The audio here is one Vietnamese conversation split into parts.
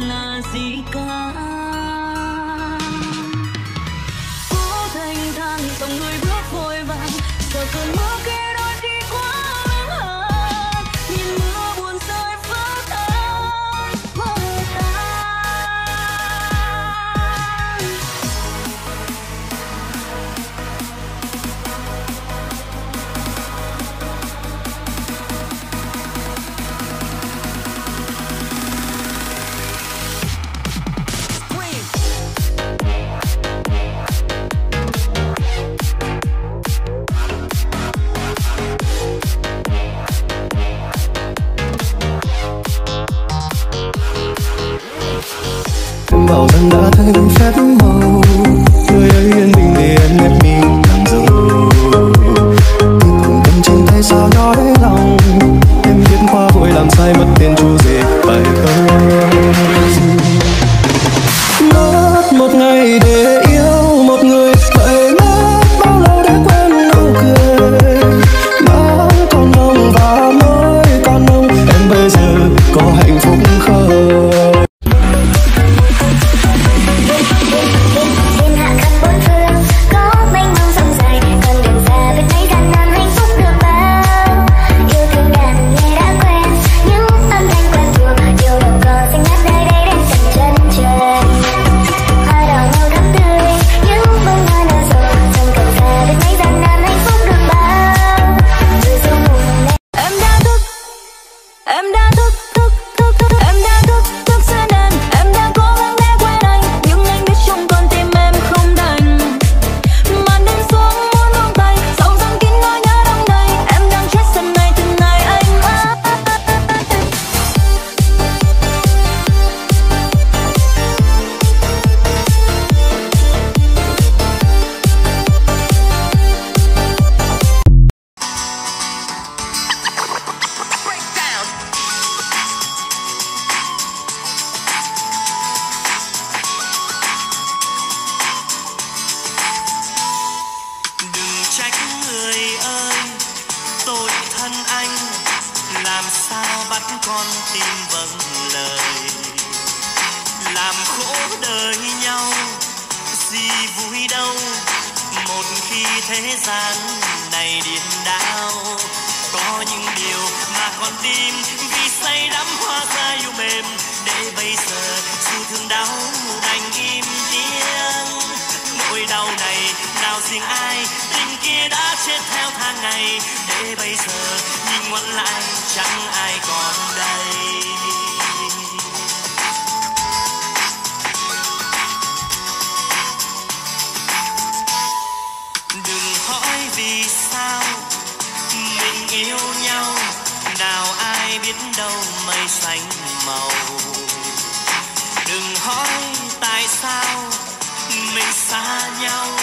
là gì em bảo rằng đã thay đổi phép màu. Người ấy yên bình để em mình. Con tim vâng lời. Làm khổ đời nhau, gì vui đâu. Một khi thế gian này điên đảo, có những điều mà con tim vì say đắm hoa chết theo tháng ngày. Để bây giờ nhìn ngoảnh lại, chẳng ai còn đây. Đừng hỏi vì sao mình yêu nhau. Nào ai biết đâu mây xanh màu. Đừng hỏi tại sao mình xa nhau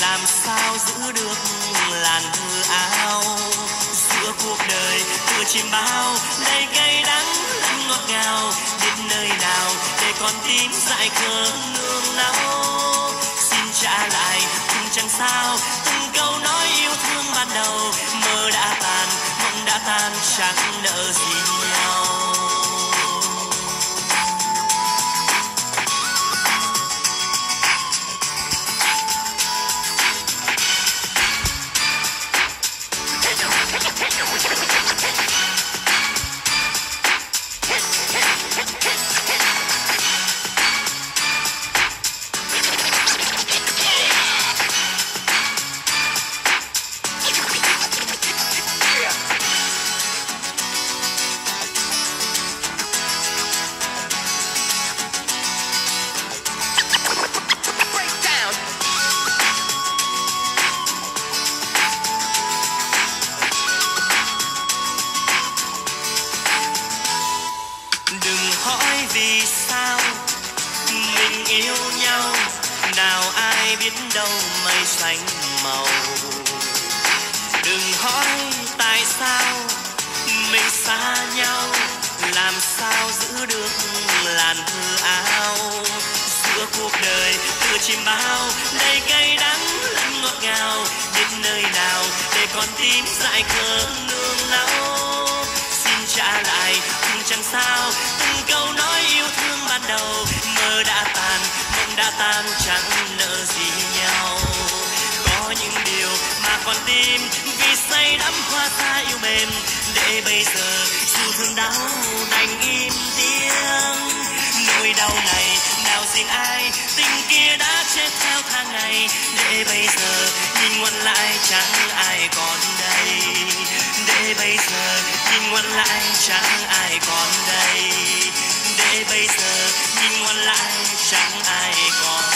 làm sao giữ được làn hư áo? Giữa cuộc đời, tựa chim bao, đầy cay đắng lẫn ngọt ngào. Biết nơi nào để con tim dại khờ nương náu? Xin trả lại, cũng chẳng sao. Từng câu nói yêu thương ban đầu, mơ đã tàn, mộng đã tan, chẳng nợ gì nhau. Biết đâu mây xanh màu. Đừng hỏi tại sao mình xa nhau, làm sao giữ được làn hư áo. Giữa cuộc đời từ chim bao, đầy cay đắng lẫn ngọt ngào. Biết nơi nào để con tim dại khờ nương náu. Xin trả lại cũng chẳng sao, từng câu nói yêu thương ban đầu mơ đã tàn đã tan chẳng nợ gì nhau. Có những điều mà còn tim vì say đắm hoa xa yêu mềm. Để bây giờ, dù thương đau đành im tiếng. Nỗi đau này, nào riêng ai tình kia đã chết theo tháng ngày. Để bây giờ, nhìn ngoảnh lại chẳng ai còn đây. Để bây giờ, nhìn ngoảnh lại chẳng ai còn đây. Để bây giờ, nhìn ngoảnh lại chẳng ai còn